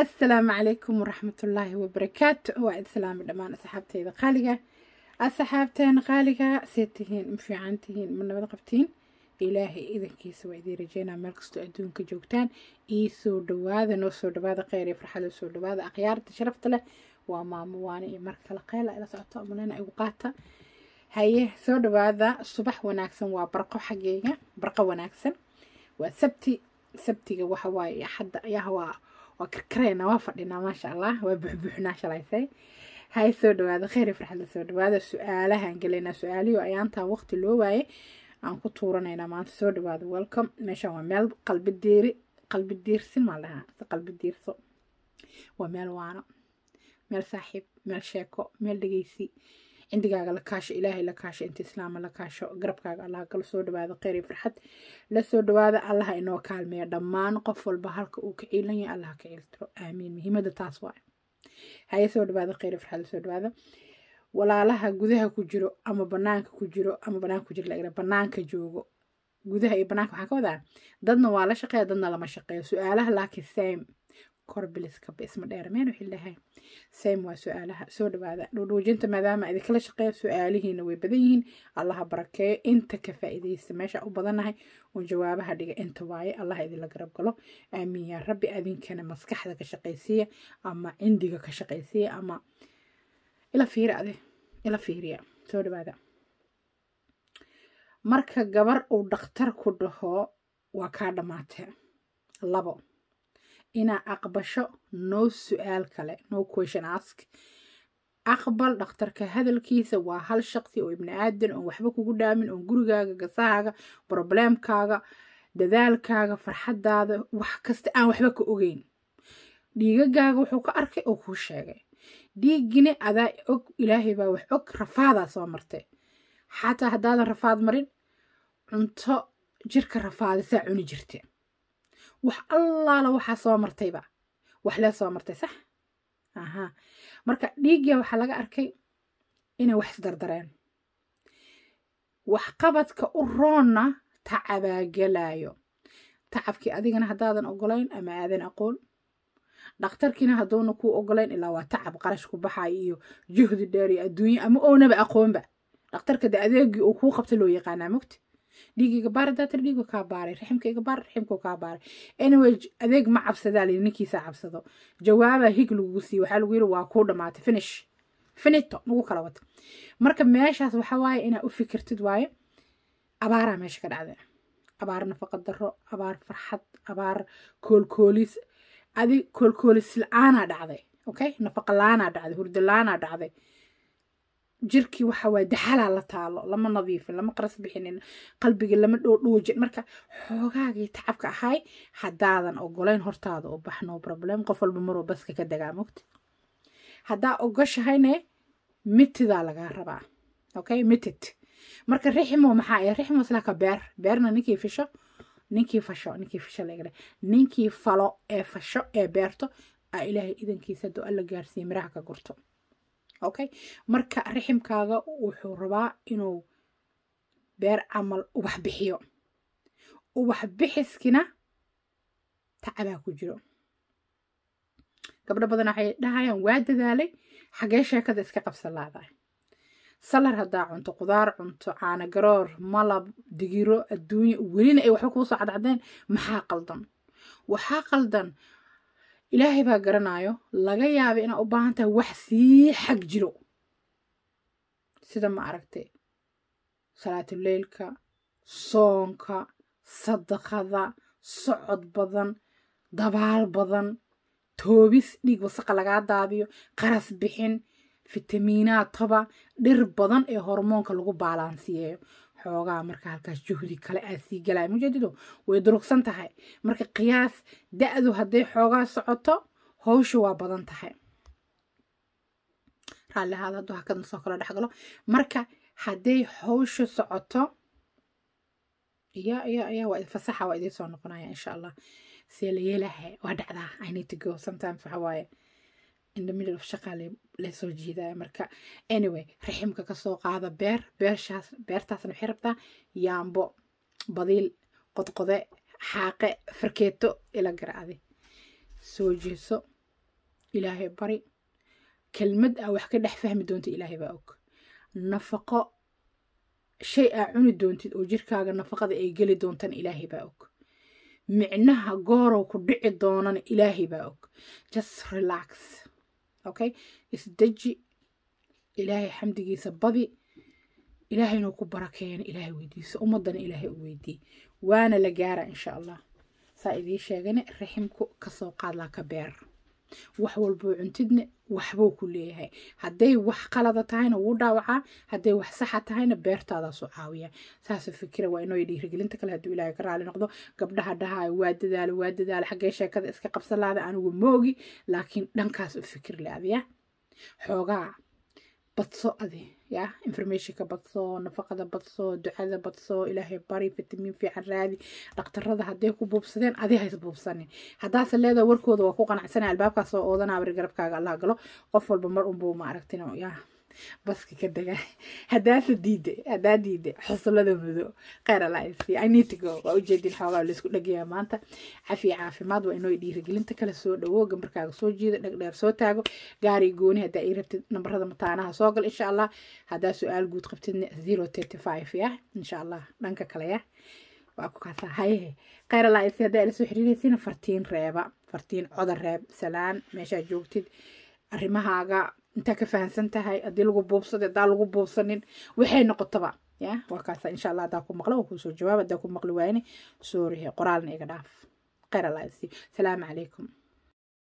assalaamu calaykum waraxmatullaahi wabarakaatu waa id dhammaan asxaabteyda qaaliga. Asxaabteena qaaliga see tihiin ma fiican tihiin ma qabtiin? Ilaahay idankiisa waa idiin rajeynaa meel kastoo adduunka joogtaan. Ii soo dhawaada noo soo dhawaada kheyr iyo farxada soo dhawaada. Akhyaarta sharafta leh waa maamo waane iyo mar kale qeyla ila socoto amalena igu qaata. Haye soo dhawaada subax wanaagsan waa barqo xaggeyga barqo wanaagsan. Waa sabti sabtiga waxa waaye axadda ayaa waa waa karkareena waa fadhinaa maasha allah waa buxbuxnaa shalaysay hay soo dhawaada kheyr iyo farxada soo dhawaada su'aalahaan gelaynaa su'aaliyo ayaantaa waqti loo waaye. Aan ku tuuranaynaa maanta soo dhawaada welcome. Meeshaan waa meel qalbi diiri qalbi diirsin maa dhahaa si qalbi diirso. Waa meel waano meel saaxiib meel sheeko meel dhegeysi cindigaaga la kaasho ilaahay la kaasho inta islaama la kaasho garabkaaga allah kala soo dhawaado kheyr iyo farxad la soo dhawaada allaha inoo kaalmeeya dhammaan qof walba halka uu ka ciilan yahay allah ka ciiltiro aamiin muhiimada taas waay haye soo dhawaada kheyr iyo farxad la soo dhawaada walaalaha gudaha ku jiro ama banaanka ku jiro ama banaanka ku jiro la banaanka joogo gudaha iyo banaanka waxaan ka wadaa dadna waa la shaqeeya dadna lama shaqeeyo su'aalaha laakiin same korbiliska isma dheer meen wixii same waa su'aalaha soo dhawaada. Dhuudhuujinta maadaama idinkala shaqeeya su'aalihiina way badan yihiin allaha barakeeyo inta ka faa'iidaysta meesha u badannahay uun jawaabaha dhiga inta waaye allaha idinla garab galo. Aamiin yaa rabbi adinkana maskaxda ka shaqaysiiya ama cindiga ka shaqaysiiya ama ila fiiri ade ila fiiriya. Soo dhawaada. Marka gabar uu dhakhtar ku dhaho waa kaa dhammaatee labo inaa aqbasho no su'aal kale no question ask. Aqbal dhakhtarka hadalkiisa waa hal shaqsi oo ibni aadan oon waxba kugu dhaamin oon gurigaaga gasahaaga brobleemkaaga dadaalkaaga farxadaada wax kasta aan waxba ka ogeyn. Dhiigagaaga wuxuu ka arkay oo kuu sheegay dhiiggina adaa og ilaahay baa wax og rafaadaa soo martay. Xataa haddaadan rafaad marin cunto jirka rafaadisaa cuni jirte wax allaala waxaa soo martayba wax lee soo martay sax? Aha. Marka dhiigga waxaa laga arkay inay wax isdardareen. Waxqabadka u roonna tacabaagelaayo tacabkii adigana haddaadan ogolayn ama aadan aqoon. Dhakhtarkiina hadduuna kuu ogolayn ilaa waa tacab qarash ku baxayo iyo juhdi dheer iyo adduunye ama oonaba aqoonba dhakhtarka de adeegii uu kuu qabta loo yaqaanaa mogta dhiigiga baara daatar dhiigu kaa baaray raximkayga baar raximku kaa baaray. Anyway adeeg ma cabsadaa ninkiisa cabsado. Jawaabaa hig lagugu siiye waxaa lagu yiri waa kuu dhamaatay finish. Finito nagu kala wata marka meeshaas waxa waaye inaa u fikirtid waaye abaaraa meesha ka dhacday. Abaar nafaqa daro abaar farxad abaar koolkoolis. Adi koolkoolis la'aanaa dhacday okay? Nafaqa la'aanaa dhacday hurdo la'aanaa dhacday jirkii waxa daxalaa la taalo lama nadiifin lama qaras bixinin qalbiga lama dhoodhoojin marka xoogaagii tacabka ahay haddaadan ogolayn hortaada u bax no problem. Qof walba maroo baska ka dagaa mogta haddaa ogoshahayne mitidaa lagaa rabaa okay? Mitid marka riximo maxaa ah riximo islaaka beer. Beerna ninkii fisho ninkii fasho ninkii fisho laga ninkii falo ee fasho ee beerto aa ilaahay idankiisa do alla gaarsiiya miraha ka gurto okay? Marka riximkaaga wuxuu rabaa inuu beer camal ubax bixiyo. Ubax bixiskina tacabaa ku jiro. Gabdho badan waxay dhahayaan waa dadaalay? Xagee sheekada iska qabsan laadahay salar haddaa cunto qudaar cunto caana garoor malab digiro adduunye welina ay waxba kuu soo cadcadeen maxaa qaldan? Waxaa qaldan ilaahay baa garanayo laga yaaba inaad u baahan tahay wax sii xag jiro. Sida ma aragtay? Salaatuleylka soonka sadaqada socod badan dabaal badan toobis dhiig wasaqa lagaa daadiyo qaras bixin fitamiinaad toba dhir badan ee hormoonka lagu baalaansiyeeyo xoogaa marka halkaas juhdi kale aad sii galaya mujeedido way durugsan tahay. Marka qiyaas da-du hadday xoogaa socoto hawsha waa badan tahay. Raalli ahaada hadduu hakadna soo kala dhexgalo marka hadday hawsha socoto ya ya ya fasaxa waa idiin soo noqonaya insha allah. See la yeelaha waa dhacdaa. I need to go sometimes waxa waaye in the middle of shaqaa la soo jiidaya marka. Anyway raximka ka soo qaada beer beershaas beertaasna waxay rabtaa yaambo badiil qodqode xaaqe farkeeto ila garaacday soo jeeso ilaahay bari. Kelmad aa wax ka dhex fahmi doonta ilaahay baa og. Nafaqo shay aa cuni doontid oo jirkaaga nafaqada ay geli doontan ilaahay baa og. Micnaha goorow ku dhici doonana ilaahay baa og. Just relax okay? Isdeji. Ilaahay xamdigiisa badi. Ilaahay ku barakeeno ilaahay weydiiso. Ummadana ilaahay u weydii waana la gaara insha allah. Saa idiin sheegane raximku ka soo qaadlaa ka beer wax walboo cuntidne waxbuu ku leeyahay. Hadday wax qalada tahayna wuu dhaawacaa hadday wax saxa tahayna beertaadaasuu caawiya. Saasuu fikira waa inoo dhiirigelinta kale hadduu ilaahay ka raali noqdo gabdhaha dhahaayo waa dadaalo waa dadaalo xaggee sheekada iska qabsan laada anigu moogi. Laakiin dhankaas u fikir le adiya xoogaa badso adi ya? Informationka badso nafaqada badso ducada badso ilaahay bari fitamiin fiican raadi dhaktarada hadday ku buubsadeen adi hays buubsanin. Haddaase leedaha warkooda waa ku qanacsana albaabkaas soo oodanaa bari garabkaaga allah galo qof walba mar unbuu ma aragtin ya baska ka dega. Haddaase diide haddaa diide. Xusulada mudo. Kheyr alaisi i need to go. Waa ujeedin xoogaa la isku dhegaya maanta. Cafiya caafimaad waa inoo dhiirigelinta kale soo dhawo gambarkaaga soo jiida dhegdheer soo taago. Gaari gooni haddaa ii rabtid nambarada mataanaha soo gal insha allah. Haddaa su'aal guud qabtidna zero thirty five ya insha allah. Dhanka kale ya waa ku kaasa. Haye kheyr alaisi haddaa ila soo xiriiraysina fartiin reeba. Fartiin coda reeb salaan meeshaa joogtid. Arrimahaaga انتا كفان سنتا هاي أدي لغو بوبصد ادا لغو بوبصنين وحي نقو طبع يا؟ وكاسا إن شاء الله داكو مقلو وكوسو جواب داكو مقلو سوري قرال نيقناف قير الله يسي سلام عليكم.